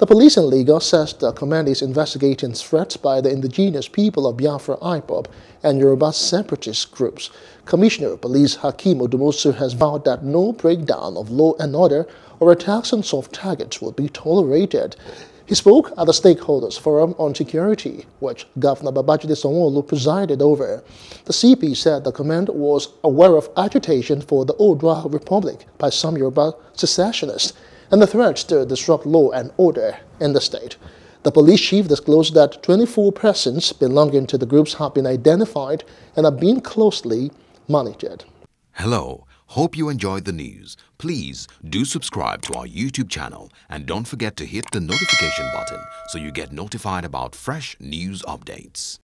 The police in Lagos says the command is investigating threats by the indigenous people of Biafra IPOB and Yoruba separatist groups. Commissioner of Police Hakeem Odumosu has vowed that no breakdown of law and order or attacks on soft targets will be tolerated. He spoke at the Stakeholders Forum on Security, which Governor Babajide Sanwo-Olu presided over. The CP said the command was aware of agitation for the Oodua Republic by some Yoruba secessionists and the threat to disrupt law and order in the state. The police chief disclosed that 24 persons belonging to the groups have been identified and are being closely monitored. Hello. Hope you enjoyed the news. Please do subscribe to our YouTube channel and don't forget to hit the notification button so you get notified about fresh news updates.